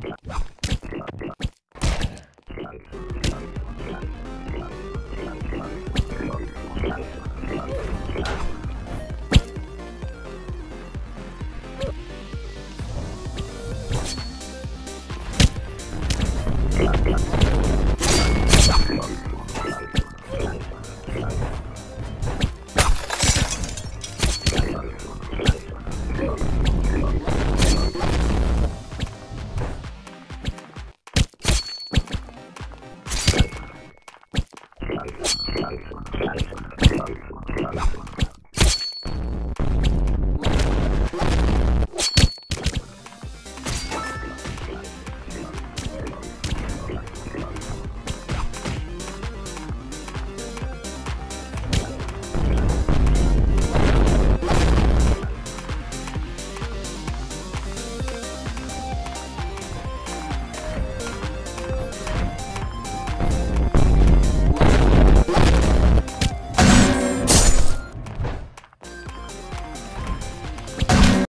Thank you. la la la